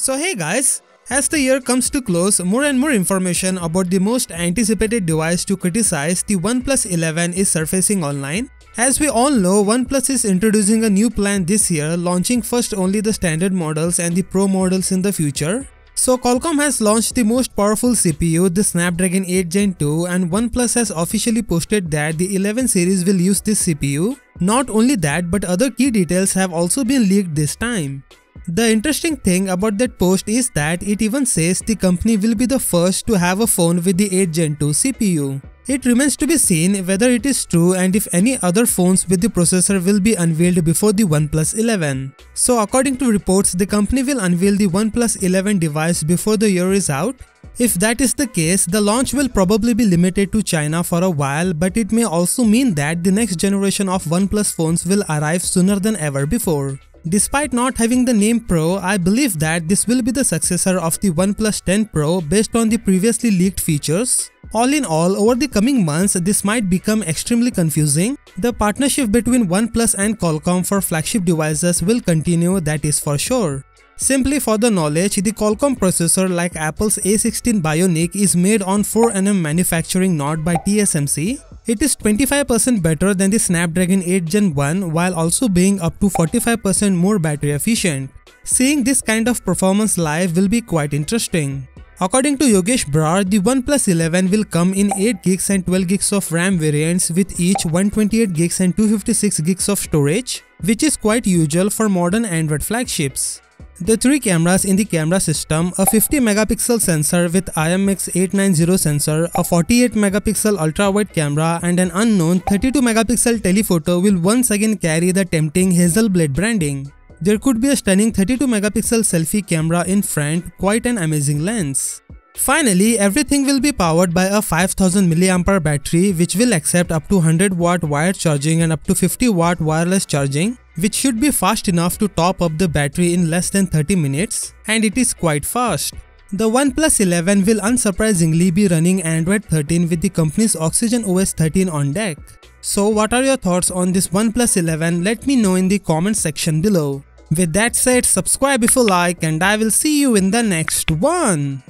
So hey guys, as the year comes to close, more and more information about the most anticipated device to criticize, the OnePlus 11 is surfacing online. As we all know, OnePlus is introducing a new plan this year, launching first only the standard models and the Pro models in the future. So Qualcomm has launched the most powerful CPU, the Snapdragon 8 Gen 2 and OnePlus has officially posted that the 11 series will use this CPU. Not only that, but other key details have also been leaked this time. The interesting thing about that post is that it even says the company will be the first to have a phone with the 8 Gen 2 CPU. It remains to be seen whether it is true and if any other phones with the processor will be unveiled before the OnePlus 11. So according to reports, the company will unveil the OnePlus 11 device before the year is out. If that is the case, the launch will probably be limited to China for a while but it may also mean that the next generation of OnePlus phones will arrive sooner than ever before. Despite not having the name Pro, I believe that this will be the successor of the OnePlus 10 Pro based on the previously leaked features. All in all, over the coming months, this might become extremely confusing. The partnership between OnePlus and Qualcomm for flagship devices will continue, that is for sure. Simply for the knowledge, the Qualcomm processor like Apple's A16 Bionic is made on 4nm manufacturing node by TSMC it is 25% better than the Snapdragon 8 Gen 1 while also being up to 45% more battery efficient. Seeing this kind of performance live will be quite interesting. According to Yogesh Brar, the OnePlus 11 will come in 8GB and 12GB of RAM variants with each 128GB and 256GB of storage, which is quite usual for modern Android flagships. The three cameras in the camera system, a 50 megapixel sensor with IMX890 sensor, a 48 megapixel ultra-wide camera and an unknown 32 megapixel telephoto will once again carry the tempting Hasselblad branding. There could be a stunning 32 megapixel selfie camera in front, quite an amazing lens. Finally, everything will be powered by a 5000 mAh battery which will accept up to 100 watt wired charging and up to 50 watt wireless charging which should be fast enough to top up the battery in less than 30 minutes and it is quite fast. The OnePlus 11 will unsurprisingly be running Android 13 with the company's Oxygen OS 13 on deck. So what are your thoughts on this OnePlus 11? Let me know in the comment section below. With that said, subscribe if you like and I will see you in the next one.